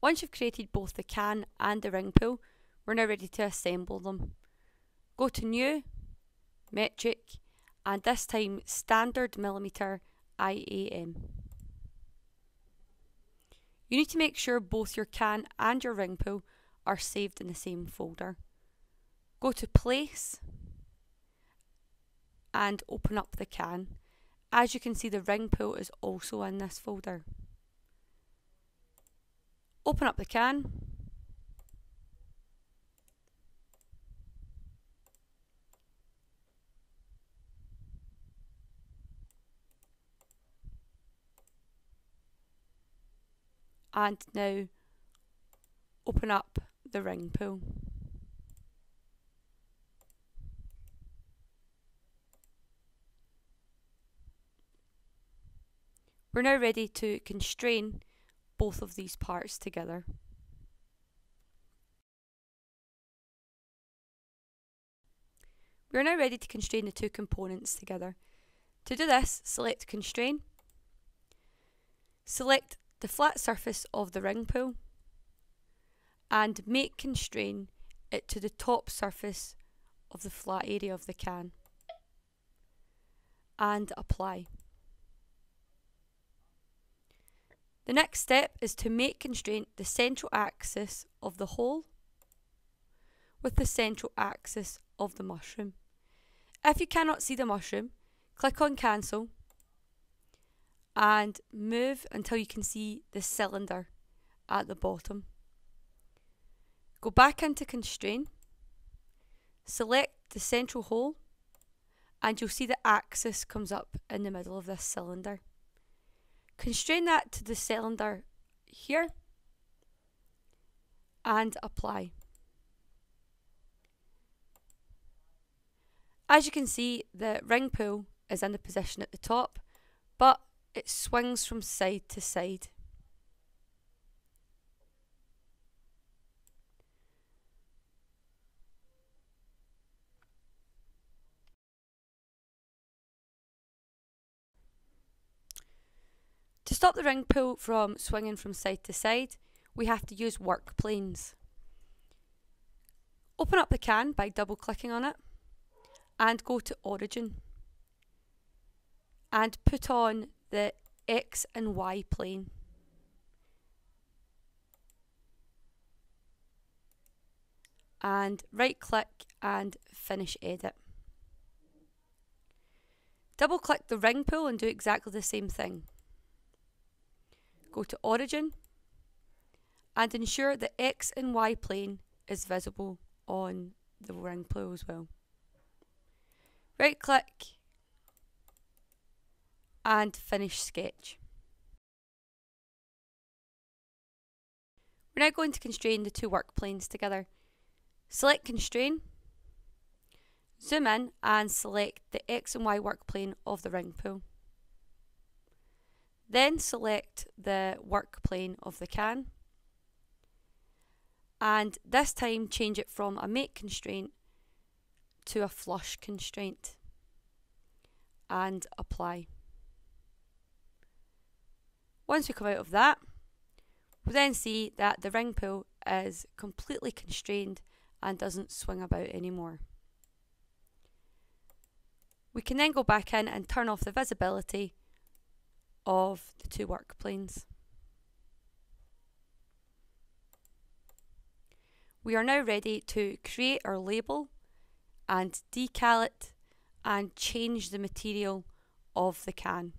Once you've created both the can and the ring pull, we're now ready to assemble them. Go to New, Metric, and this time Standard Millimetre IAM. You need to make sure both your can and your ring pull are saved in the same folder. Go to Place and open up the can. As you can see the ring pull is also in this folder. Open up the can. And now open up the ring pull. We're now ready to constrain both of these parts together. We are now ready to constrain the two components together. To do this, select Constrain, select the flat surface of the ring pull, and mate constrain it to the top surface of the flat area of the can, and apply. The next step is to mate constraint the central axis of the hole with the central axis of the mushroom. If you cannot see the mushroom, click on cancel and move until you can see the cylinder at the bottom. Go back into constrain, select the central hole and you'll see the axis comes up in the middle of this cylinder. Constrain that to the cylinder here and apply. As you can see, the ring pull is in the position at the top, but it swings from side to side. Stop the ring pull from swinging from side to side, we have to use work planes. Open up the can by double clicking on it and go to origin and put on the X and Y plane. And right click and finish edit. Double click the ring pull and do exactly the same thing go to Origin and ensure the X and Y plane is visible on the ring pull as well. Right click and finish sketch. We're now going to constrain the two work planes together. Select constrain, zoom in and select the X and Y work plane of the ring pull. Then select the work plane of the can and this time change it from a mate constraint to a flush constraint and apply. Once we come out of that, we then see that the ring pull is completely constrained and doesn't swing about anymore. We can then go back in and turn off the visibility of the two work planes. We are now ready to create our label and decal it and change the material of the can.